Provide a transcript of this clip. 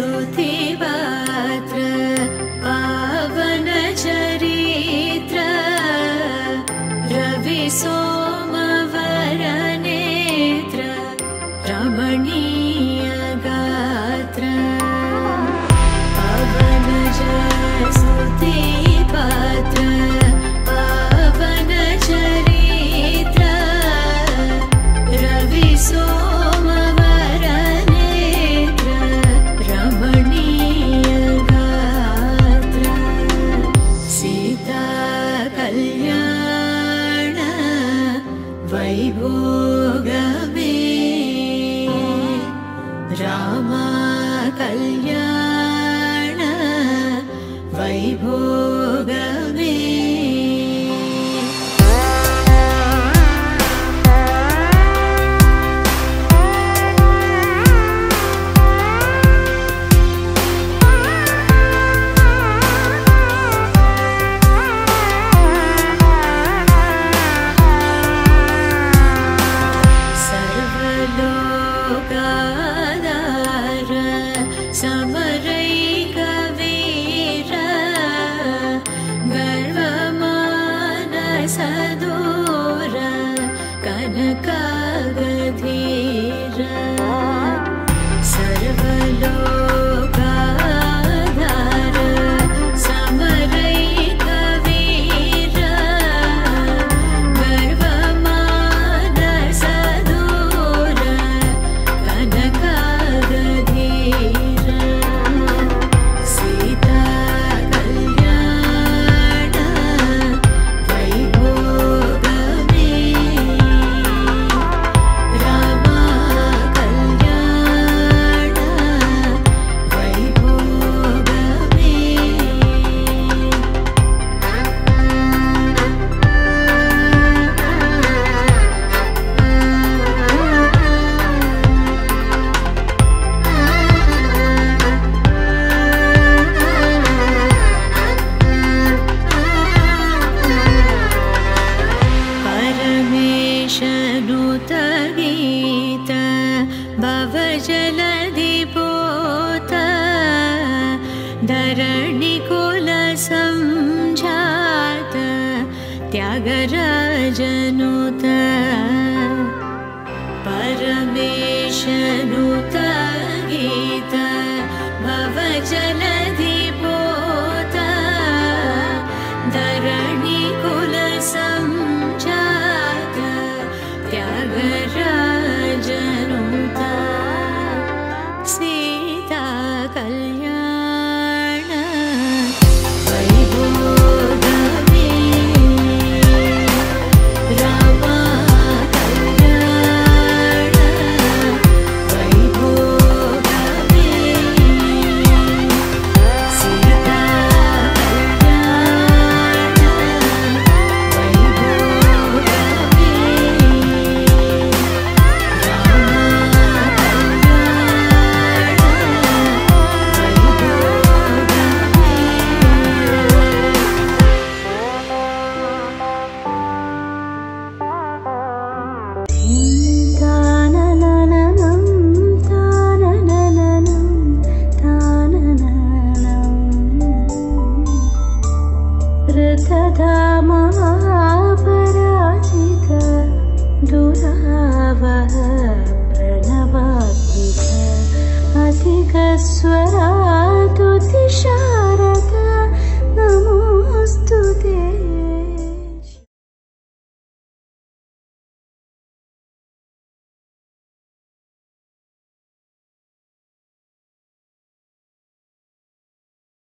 पत्र वैभोगमे रामा कल्याण वैभोगमे त्यागराजनुत 的她